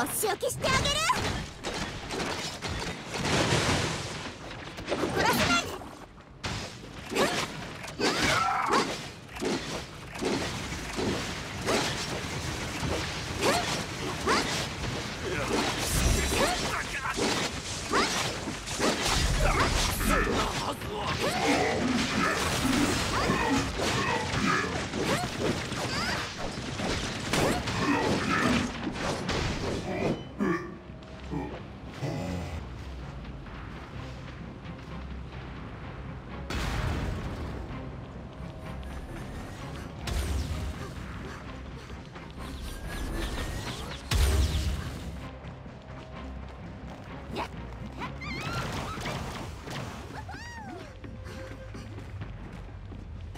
お仕置きしてあげる。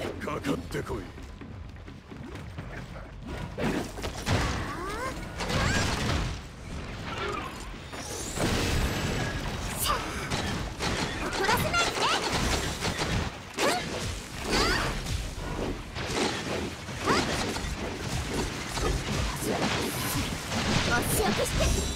かかってこい。怒らせないでお仕置きして。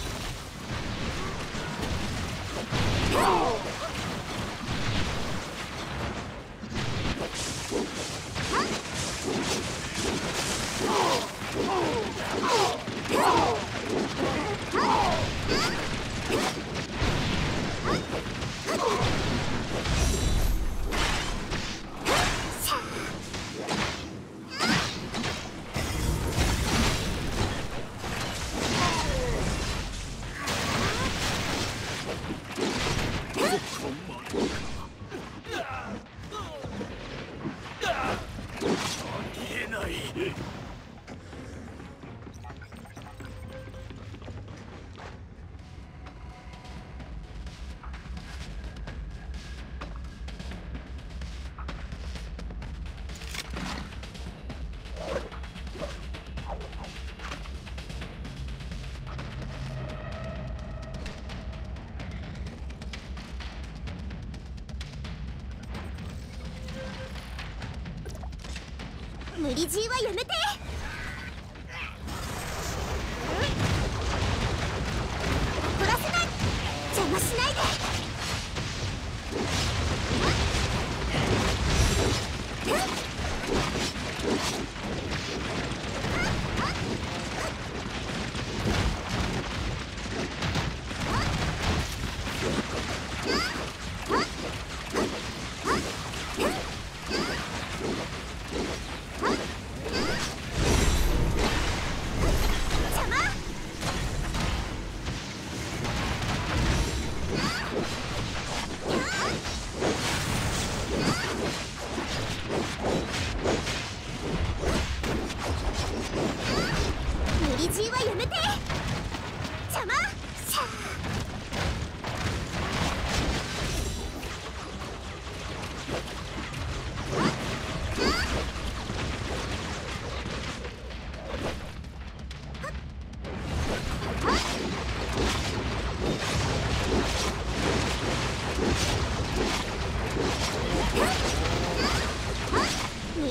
無理強いはやめて。怒らせな。い邪魔しないで。うん。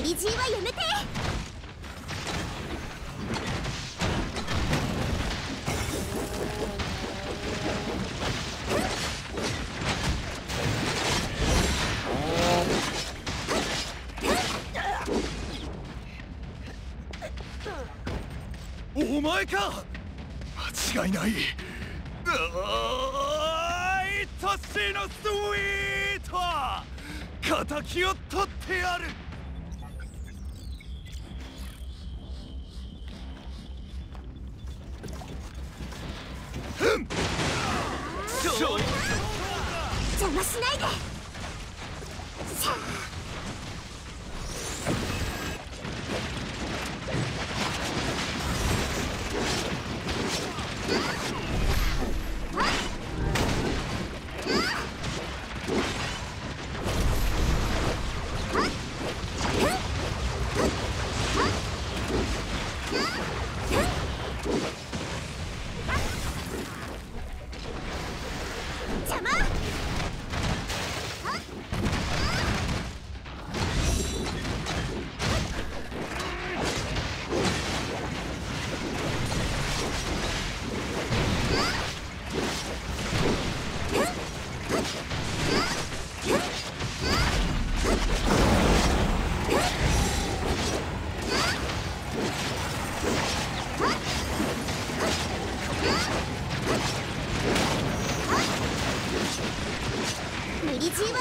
理強いはやめて。お前か。間違いない。あーい。年のスイート敵を取ってやる。邪魔しないで。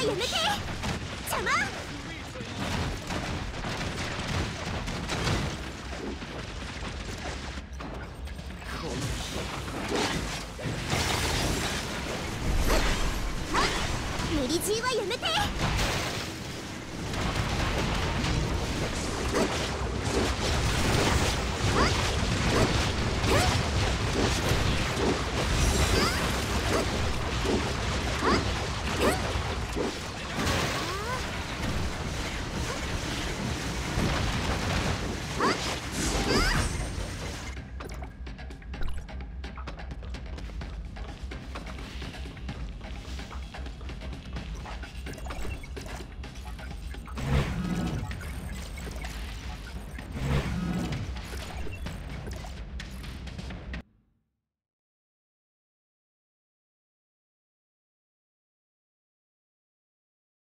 やめて。邪魔無理強いはやめて